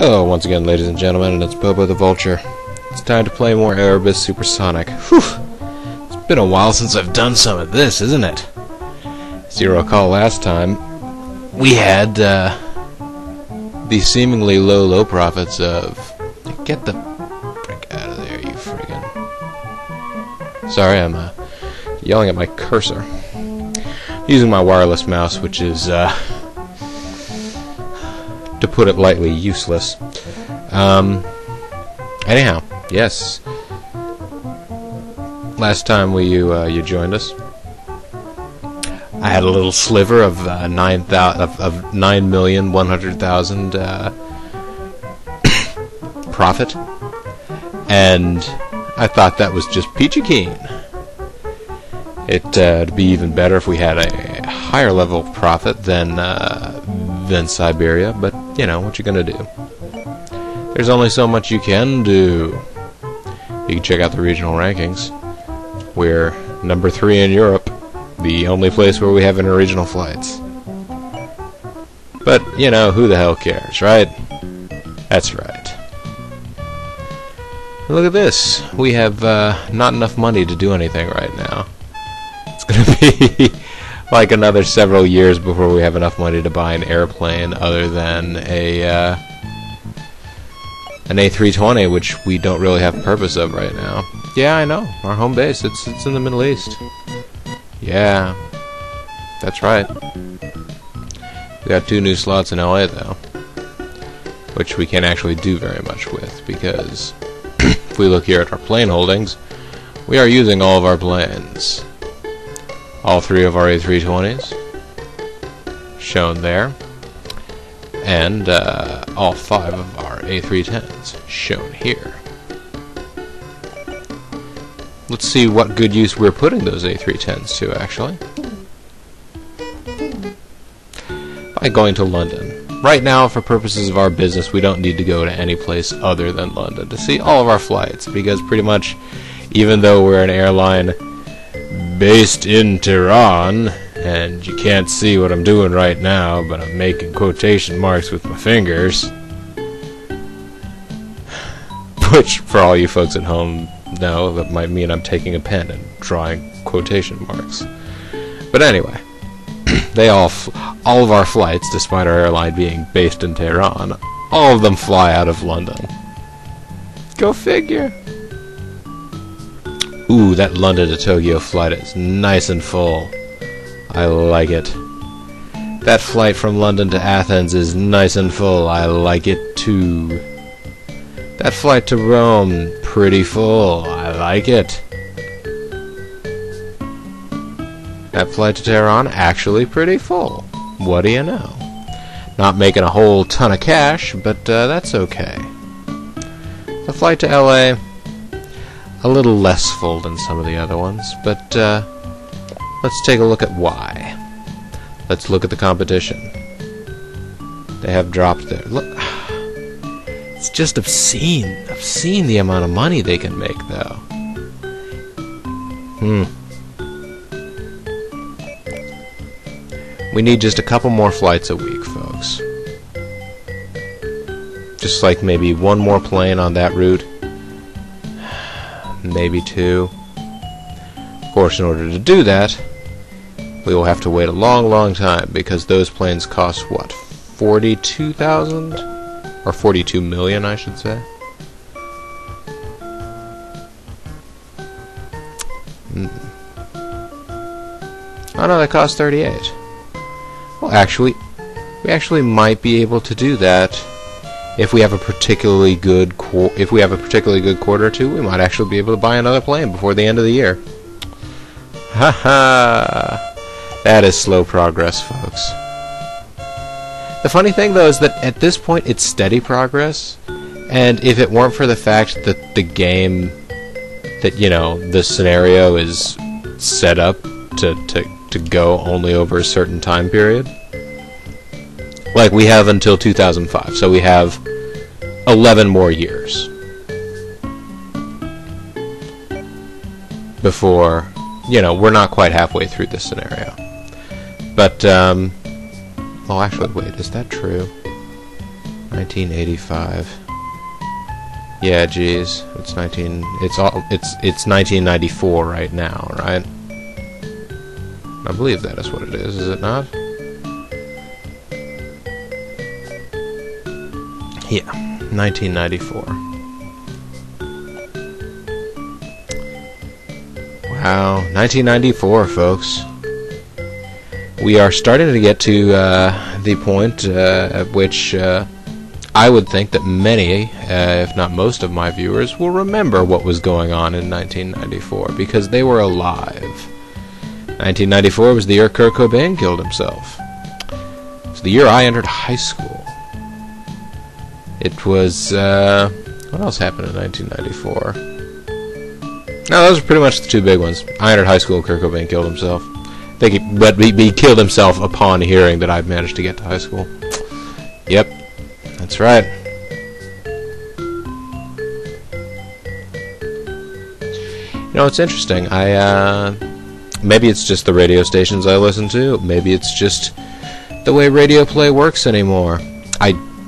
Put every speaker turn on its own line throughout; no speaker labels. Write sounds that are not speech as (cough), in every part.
Hello, once again, ladies and gentlemen, and it's Bobo the Vulture. It's time to play more Aerobiz Supersonic. Whew! It's been a while since I've done some of this, isn't it? As you recall last time, we had, uh, the seemingly low, low profits of... Get the frick out of there, you friggin'... Sorry, I'm, uh, yelling at my cursor. Using my wireless mouse, which is, uh to put it lightly, useless. Um, anyhow, yes. Last time we you uh, you joined us, I had a little sliver of uh, nine thousand of, of nine million one hundred thousand uh, (coughs) profit, and I thought that was just peachy keen. It'd uh, be even better if we had a higher level of profit than uh, than Siberia, but you know, what you gonna do? There's only so much you can do. You can check out the regional rankings. We're number three in Europe, the only place where we have interregional flights. But, you know, who the hell cares, right? That's right. Look at this. We have uh, not enough money to do anything right now. It's gonna (laughs) be like another several years before we have enough money to buy an airplane other than a uh, an A320, which we don't really have purpose of right now. Yeah, I know. Our home base, it's it's in the Middle East. Yeah, that's right. We got two new slots in LA though, which we can't actually do very much with because (clears throat) if we look here at our plane holdings, we are using all of our planes all three of our A320s shown there, and uh, all five of our A310s shown here. Let's see what good use we're putting those A310s to, actually. By going to London. Right now, for purposes of our business, we don't need to go to any place other than London to see all of our flights, because pretty much, even though we're an airline based in Tehran, and you can't see what I'm doing right now, but I'm making quotation marks with my fingers. Which, for all you folks at home know, that might mean I'm taking a pen and drawing quotation marks. But anyway, (clears throat) they all, all of our flights, despite our airline being based in Tehran, all of them fly out of London. Go figure. Ooh, that London to Tokyo flight is nice and full. I like it. That flight from London to Athens is nice and full. I like it too. That flight to Rome, pretty full. I like it. That flight to Tehran, actually pretty full. What do you know? Not making a whole ton of cash, but uh, that's okay. The flight to LA, a little less full than some of the other ones, but uh, let's take a look at why. Let's look at the competition. They have dropped their... Look, (sighs) it's just obscene, obscene the amount of money they can make, though. Hmm. We need just a couple more flights a week, folks. Just like maybe one more plane on that route maybe two. Of course, in order to do that, we will have to wait a long, long time because those planes cost what, forty-two thousand or forty-two million, I should say. Mm. Oh no, that cost thirty-eight. Well, actually, we actually might be able to do that if we have a particularly good if we have a particularly good quarter or two, we might actually be able to buy another plane before the end of the year. Ha ha! That is slow progress, folks. The funny thing, though, is that at this point it's steady progress, and if it weren't for the fact that the game, that you know, the scenario is set up to to to go only over a certain time period. Like we have until 2005, so we have 11 more years before, you know, we're not quite halfway through this scenario. But, um, oh, actually, wait, is that true? 1985. Yeah, geez, it's 19. It's all. It's it's 1994 right now, right? I believe that is what it is. Is it not? Yeah, 1994. Wow, 1994, folks. We are starting to get to uh, the point uh, at which uh, I would think that many, uh, if not most of my viewers, will remember what was going on in 1994 because they were alive. 1994 was the year Kurt Cobain killed himself. It's the year I entered high school. It was, uh, what else happened in 1994? No, those are pretty much the two big ones. I entered high school, Kurt Cobain killed himself. I think he, but he, he killed himself upon hearing that I'd managed to get to high school. Yep, that's right. You know, it's interesting. I, uh, maybe it's just the radio stations I listen to. Maybe it's just the way radio play works anymore.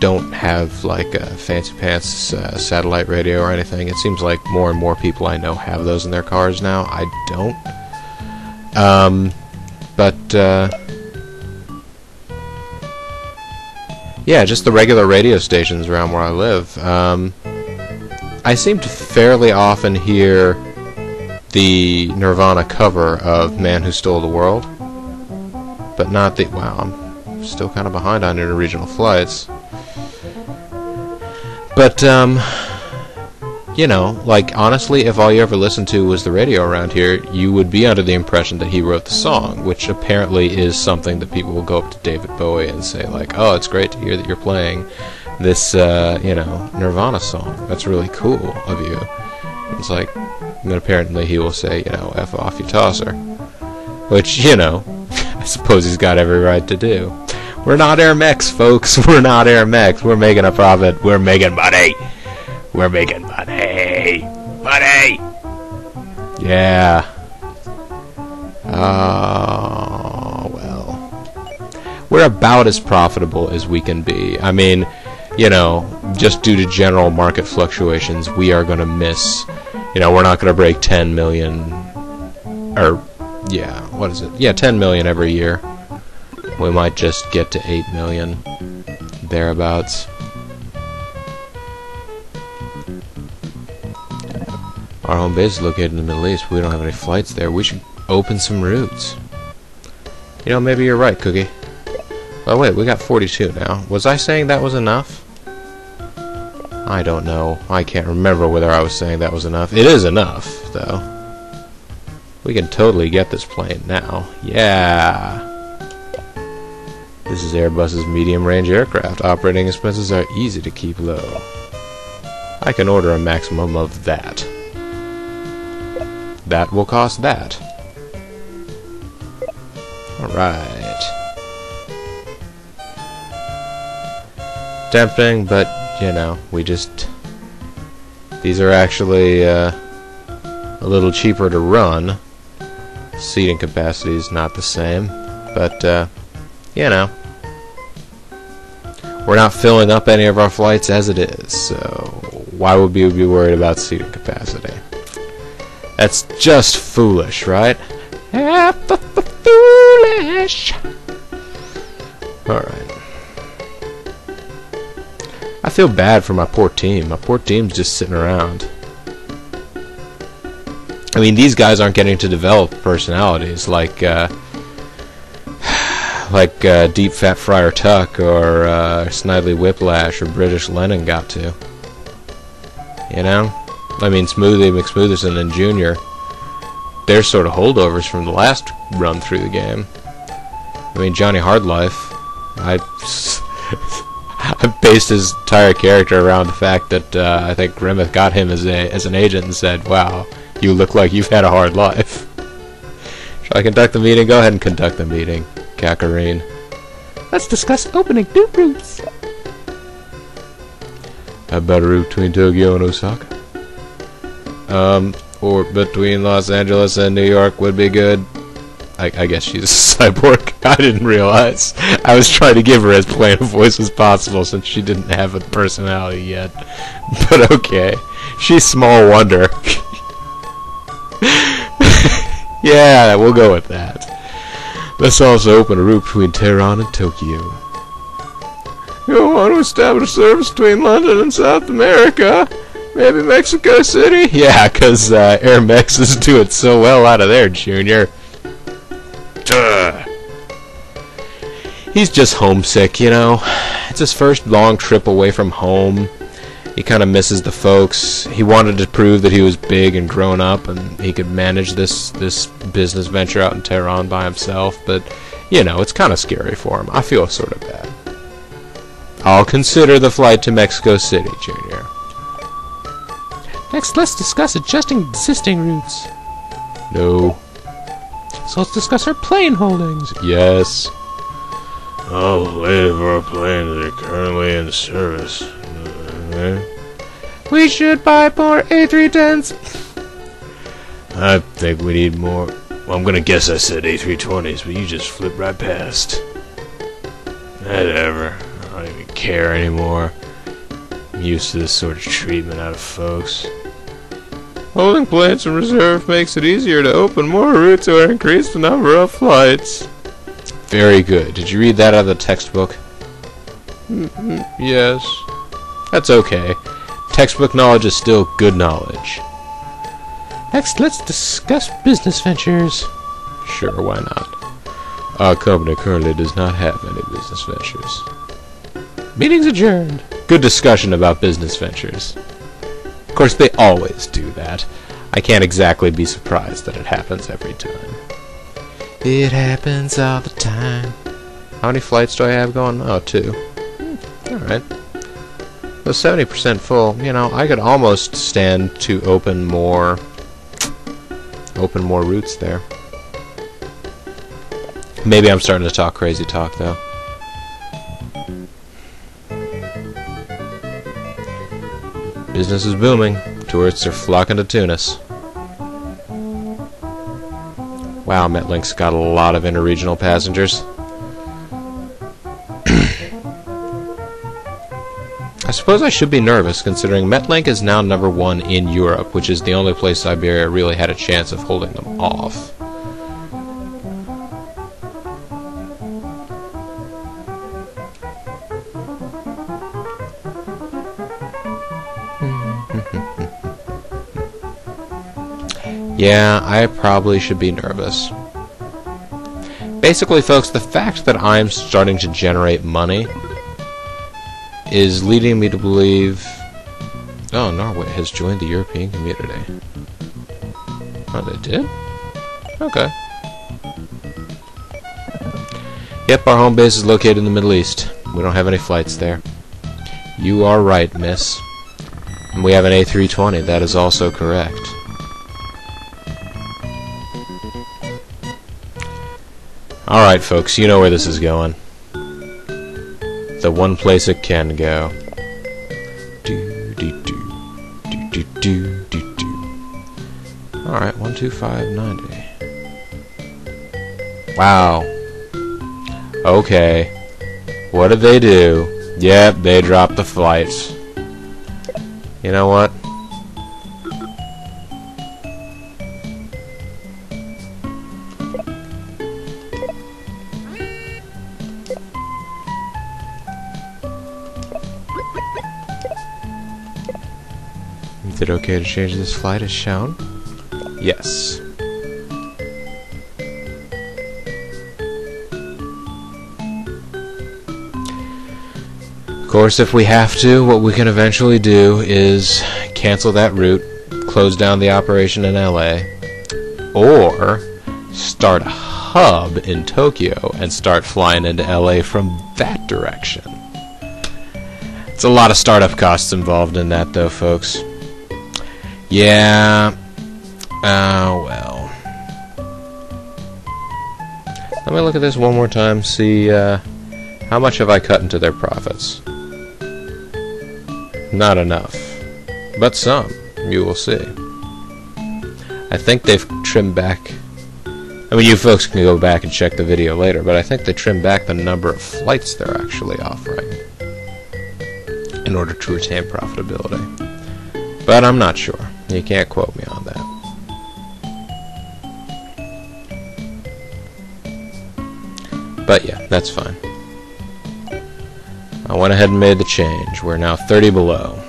Don't have like a fancy pants uh, satellite radio or anything. It seems like more and more people I know have those in their cars now. I don't. Um, but uh, yeah, just the regular radio stations around where I live. Um, I seem to fairly often hear the Nirvana cover of Man Who Sold the World, but not the. Wow, I'm still kind of behind on interregional flights. But, um, you know, like, honestly, if all you ever listened to was the radio around here, you would be under the impression that he wrote the song, which apparently is something that people will go up to David Bowie and say, like, oh, it's great to hear that you're playing this, uh, you know, Nirvana song. That's really cool of you. It's like, and apparently he will say, you know, F off, you tosser. Which, you know, (laughs) I suppose he's got every right to do. We're not Air Mex, folks. (laughs) We're not Air Mex. We're making a profit. We're making money. We're making money. Money. Yeah. Oh, well. We're about as profitable as we can be. I mean, you know, just due to general market fluctuations, we are going to miss. You know, we're not going to break 10 million. Or, yeah, what is it? Yeah, 10 million every year we might just get to 8 million thereabouts. Our home base is located in the Middle East. We don't have any flights there. We should open some routes. You know, maybe you're right, Cookie. Oh wait, we got 42 now. Was I saying that was enough? I don't know. I can't remember whether I was saying that was enough. It is enough, though. We can totally get this plane now. Yeah. This is Airbus's medium-range aircraft. Operating expenses are easy to keep low. I can order a maximum of that. That will cost that. Alright. Tempting, but, you know, we just... These are actually uh, a little cheaper to run. Seating capacity is not the same, but, uh, you know. We're not filling up any of our flights as it is, so why would we be worried about seating capacity? That's just foolish, right? foolish. Alright. I feel bad for my poor team. My poor team's just sitting around. I mean, these guys aren't getting to develop personalities like, uh, like uh, Deep Fat Friar Tuck or uh, Snidely Whiplash or British Lenin got to. You know? I mean, Smoothie McSmootherson and Junior, they're sort of holdovers from the last run through the game. I mean, Johnny Hardlife, I, (laughs) I based his entire character around the fact that uh, I think Grimmeth got him as a as an agent and said, "Wow, you look like you've had a hard life." (laughs) Shall I conduct the meeting? Go ahead and conduct the meeting. Kakarine.
Let's discuss opening new routes.
About a route between Tokyo and Osaka? Um, or between Los Angeles and New York would be good. I, I guess she's a (laughs) cyborg. I didn't realize. I was trying to give her as plain a voice as possible since she didn't have a personality yet. (laughs) But okay. She's small wonder. (laughs) yeah, we'll go with that. Let's also open a route between Tehran and Tokyo. You want to establish service between London and South America? Maybe Mexico City? (laughs) Yeah, because uh, Air Mex is doing so well out of there, Junior. Duh. He's just homesick, you know. It's his first long trip away from home. He kind of misses the folks. He wanted to prove that he was big and grown up and he could manage this this business venture out in Tehran by himself, but you know, it's kind of scary for him. I feel sort of bad. I'll consider the flight to Mexico City, Junior.
Next, let's discuss adjusting existing routes.
No.
So let's discuss our plane holdings.
Yes. I'll wait for a that are currently in service. Uh,
We should buy more A310s.
I think we need more. Well, I'm gonna guess I said A320s, but you just flipped right past. Whatever. I don't even care anymore. I'm used to this sort of treatment out of folks. Holding planes in reserve makes it easier to open more routes or increase the number of flights. Very good. Did you read that out of the textbook? yes. That's okay. Textbook knowledge is still good knowledge.
Next, let's discuss business ventures.
Sure, why not? Our company currently does not have any business ventures.
Meeting's adjourned.
Good discussion about business ventures. Of course, they always do that. I can't exactly be surprised that it happens every time. It happens all the time. How many flights do I have going? Oh, two. Hmm, Alright. With 70% full, you know, I could almost stand to open more open more routes there. Maybe I'm starting to talk crazy talk though. Business is booming. Tourists are flocking to Tunis. Wow, Metlink's got a lot of interregional passengers. Suppose I should be nervous considering Metlink is now number one in Europe, which is the only place Siberia really had a chance of holding them off. (laughs) Yeah, I probably should be nervous. Basically, folks, the fact that I'm starting to generate money is leading me to believe... Oh, Norway has joined the European community. Oh, they did? Okay. Yep, our home base is located in the Middle East. We don't have any flights there. You are right, miss. And we have an A320, that is also correct. Alright, folks, you know where this is going. The one place it can go. Do, do, do. Do, do, do, do, do. Alright, 12590. Wow. Okay. What did they do? Yep, they dropped the flights. You know what? Is it okay to change this flight as shown? Yes. Of course, if we have to, what we can eventually do is cancel that route, close down the operation in LA, or start a hub in Tokyo and start flying into LA from that direction. It's a lot of startup costs involved in that, though, folks. Yeah. Oh, well. Let me look at this one more time, see uh, how much have I cut into their profits. Not enough. But some, you will see. I think they've trimmed back I mean, you folks can go back and check the video later, but I think they trimmed back the number of flights they're actually offering in order to retain profitability. But I'm not sure. You can't quote me on that. But yeah, that's fine. I went ahead and made the change. We're now 30 below.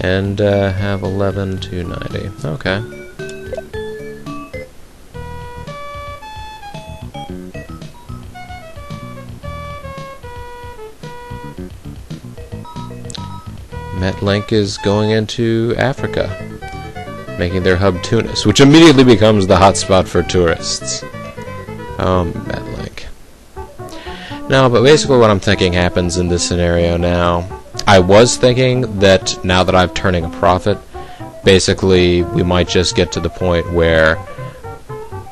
And uh, have 11 to 90. Okay. Metlink is going into Africa, making their hub Tunis, which immediately becomes the hotspot for tourists. Oh, Metlink. No, but basically what I'm thinking happens in this scenario now. I was thinking that now that I'm turning a profit, basically we might just get to the point where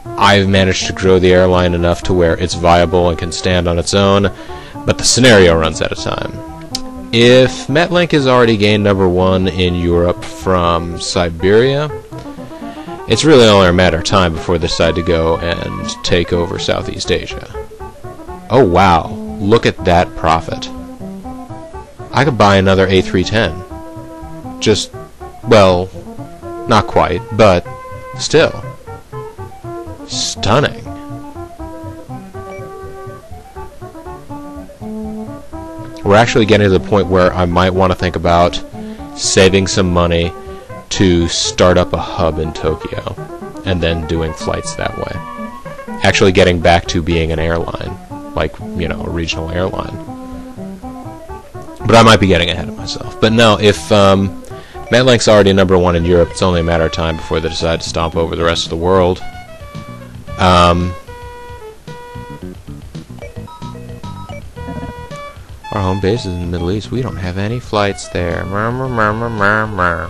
I've managed to grow the airline enough to where it's viable and can stand on its own, but the scenario runs out of time. If Metlink has already gained number one in Europe from Siberia, it's really only a matter of time before they decide to go and take over Southeast Asia. Oh wow, look at that profit. I could buy another A310. Just, well, not quite, but still. Stunning. We're actually getting to the point where I might want to think about saving some money to start up a hub in Tokyo and then doing flights that way. Actually getting back to being an airline, like, you know, a regional airline. But I might be getting ahead of myself. But no, if um, Metlink's already number one in Europe, it's only a matter of time before they decide to stomp over the rest of the world. Um, home base is in the Middle East. We don't have any flights there. Murmur, murmur, murmur.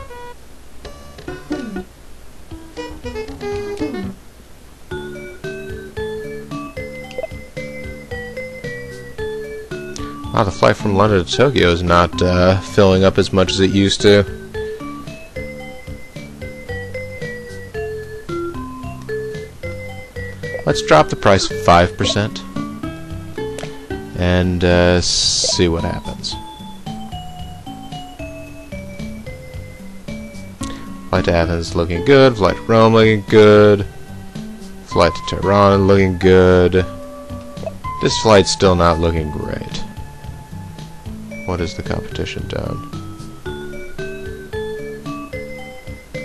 Wow, the flight from London to Tokyo is not uh, filling up as much as it used to. Let's drop the price 5% and uh, see what happens. Flight to Athens looking good, flight to Rome looking good, flight to Tehran looking good. This flight's still not looking great. What is the competition done?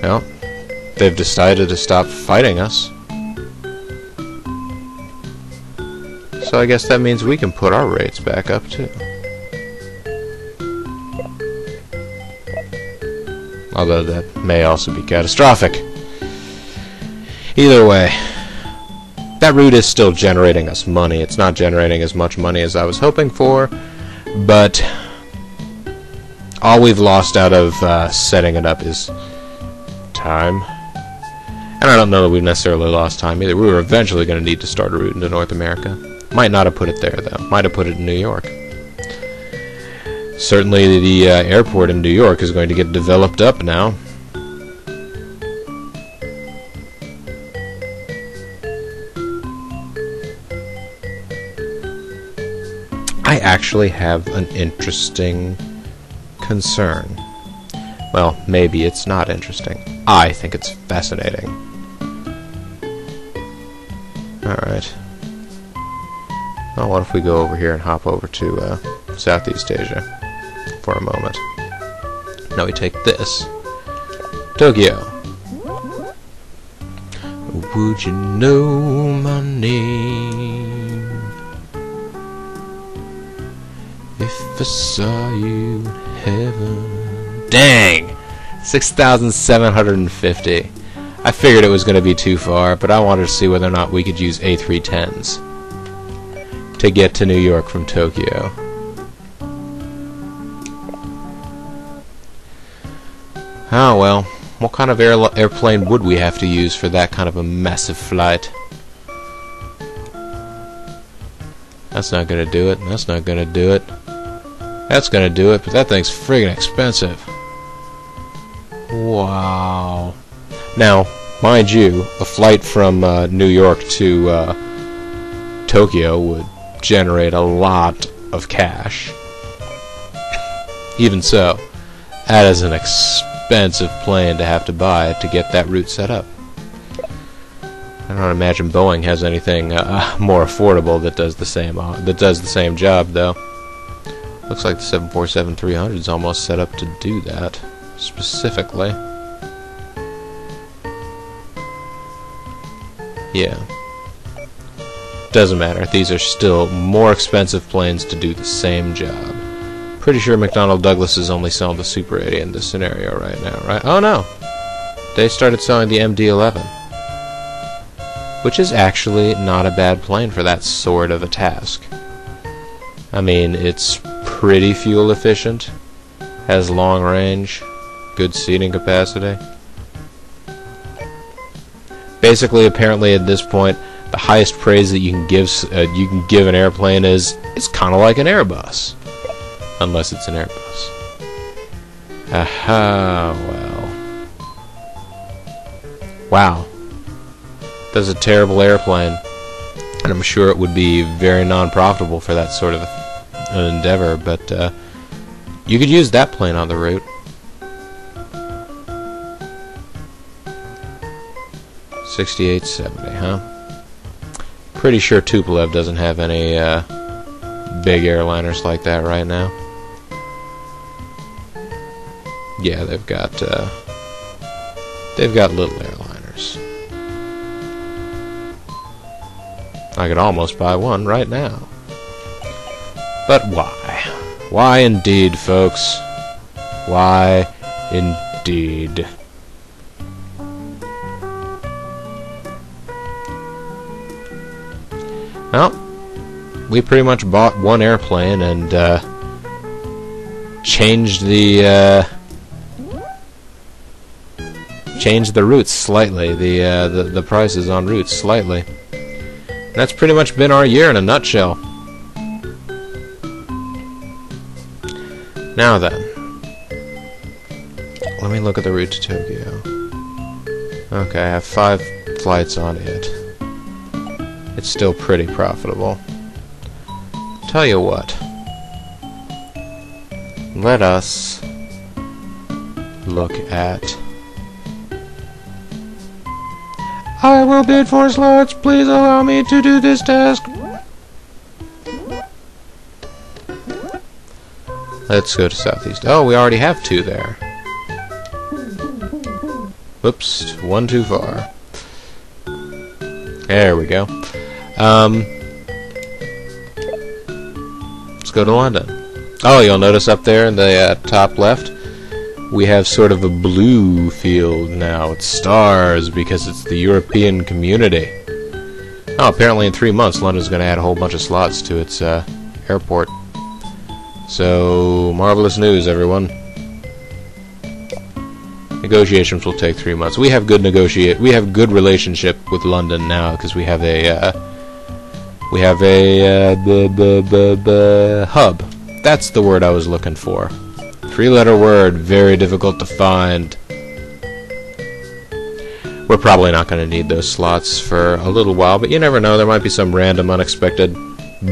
Well, they've decided to stop fighting us. So I guess that means we can put our rates back up too. Although that may also be catastrophic. Either way, that route is still generating us money. It's not generating as much money as I was hoping for, but all we've lost out of uh, setting it up is time. And I don't know that we've necessarily lost time either. We were eventually going to need to start a route into North America. Might not have put it there, though. Might have put it in New York. Certainly the uh, airport in New York is going to get developed up now. I actually have an interesting concern. Well, maybe it's not interesting. I think it's fascinating. Alright. Well, what if we go over here and hop over to uh, Southeast Asia for a moment? Now we take this. Tokyo. Would you know my name if I saw you in heaven? Dang! 6,750. I figured it was going to be too far, but I wanted to see whether or not we could use A310s to get to New York from Tokyo. Oh well, what kind of air airplane would we have to use for that kind of a massive flight? That's not gonna do it. That's not gonna do it. That's gonna do it, but that thing's friggin' expensive. Wow. Now, Mind you, a flight from uh, New York to uh, Tokyo would generate a lot of cash. Even so, that is an expensive plane to have to buy to get that route set up. I don't imagine Boeing has anything uh, (laughs) more affordable that does the same uh, that does the same job though. Looks like the 747-300 is almost set up to do that specifically. Yeah. Doesn't matter. These are still more expensive planes to do the same job. Pretty sure McDonnell Douglas is only selling the Super 80 in this scenario right now, right? Oh no! They started selling the MD-11. Which is actually not a bad plane for that sort of a task. I mean, it's pretty fuel efficient, has long range, good seating capacity. Basically, apparently at this point, the highest praise that you can give uh, you can give an airplane is it's kind of like an Airbus, unless it's an Airbus. Aha, well. Wow. That's a terrible airplane, and I'm sure it would be very non-profitable for that sort of an endeavor, but uh, you could use that plane on the route. Sixty-eight seventy, huh? Pretty sure Tupolev doesn't have any uh, big airliners like that right now. Yeah, they've got uh, they've got little airliners. I could almost buy one right now. But why? Why indeed, folks? Why indeed? We pretty much bought one airplane and uh, changed the uh, changed the routes slightly. The, uh, the the prices on routes slightly. That's pretty much been our year in a nutshell. Now then, let me look at the route to Tokyo. Okay, I have five flights on it. It's still pretty profitable. Tell you what. Let us look at...
I will bid for slots. Please allow me to do this task.
Let's go to Southeast. Oh, we already have two there. Whoops, one too far. There we go. Um, go to London. Oh, you'll notice up there in the uh, top left, we have sort of a blue field now. It's stars because it's the European community. Oh, apparently in three months, London's going to add a whole bunch of slots to its uh, airport. So, marvelous news, everyone. Negotiations will take three months. We have good negotiate. We have good relationship with London now because we have a uh, we have a uh, hub. That's the word I was looking for. Three-letter word, very difficult to find. We're probably not going to need those slots for a little while, but you never know. There might be some random, unexpected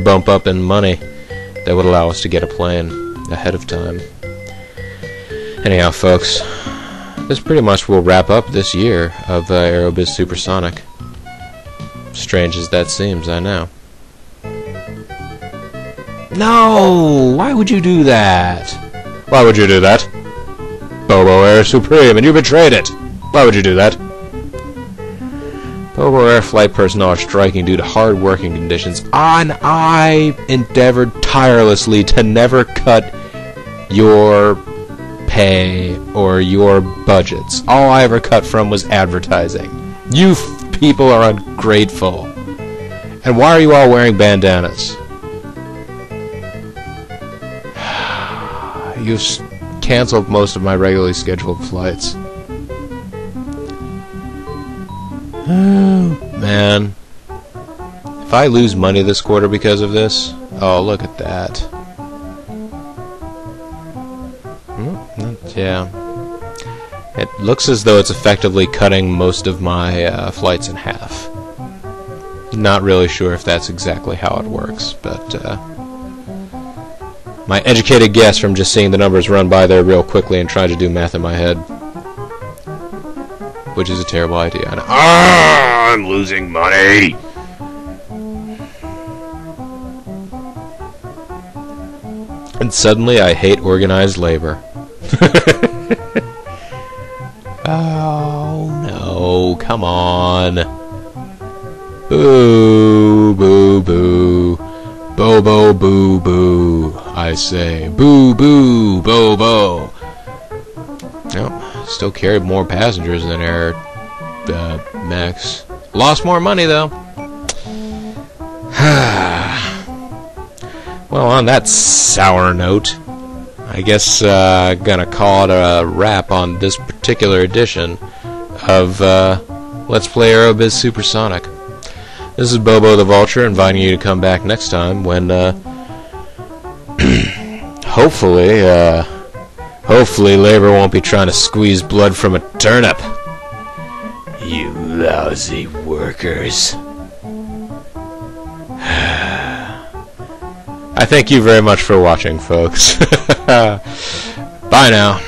bump up in money that would allow us to get a plane ahead of time. Anyhow, folks, this pretty much will wrap up this year of uh, Aerobiz Supersonic. Strange as that seems, I know. No! Why would you do that? Why would you do that? Bobo Air Supreme, and you betrayed it! Why would you do that? Bobo Air flight personnel are striking due to hard working conditions, and I endeavored tirelessly to never cut your pay or your budgets. All I ever cut from was advertising. You people are ungrateful. And why are you all wearing bandanas? You've canceled most of my regularly scheduled flights. (sighs) Man. If I lose money this quarter because of this, oh, look at that. Hmm, yeah. It looks as though it's effectively cutting most of my uh, flights in half. Not really sure if that's exactly how it works, but uh, my educated guess from just seeing the numbers run by there real quickly and trying to do math in my head, which is a terrible idea. Know.
Ah, I'm losing money.
And suddenly I hate organized labor. (laughs) oh no, come on. Boo, boo, boo. Bobo, boo, boo. I say, boo, boo, bo, bo. Nope, still carried more passengers than Air uh, Max. Lost more money though. (sighs) Well, on that sour note, I guess uh, gonna call it a wrap on this particular edition of uh, Let's Play Aerobiz Supersonic. This is Bobo the Vulture inviting you to come back next time when, uh, hopefully, uh, hopefully labor won't be trying to squeeze blood from a turnip. You lousy workers. (sighs) I thank you very much for watching, folks. (laughs) Bye now.